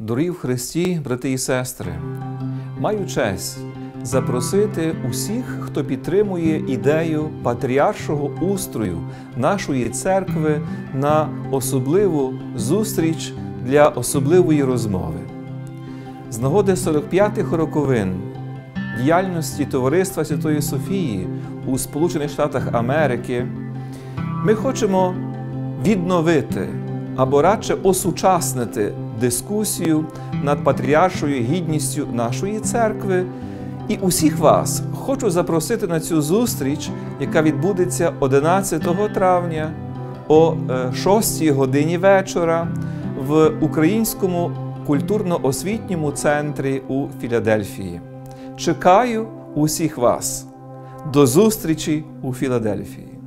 Дорогі в Христі, брати і сестри, маю честь запросити усіх, хто підтримує ідею патріаршого устрою нашої церкви на особливу зустріч для особливої розмови. З нагоди 45-х роковин діяльності Товариства Святої Софії у Сполучених Штатах Америки ми хочемо відновити або радше осучаснити дискусію над патріаршою гідністю нашої церкви. І усіх вас хочу запросити на цю зустріч, яка відбудеться 11 травня о 6 годині вечора в Українському культурно-освітньому центрі у Філадельфії. Чекаю усіх вас. До зустрічі у Філадельфії.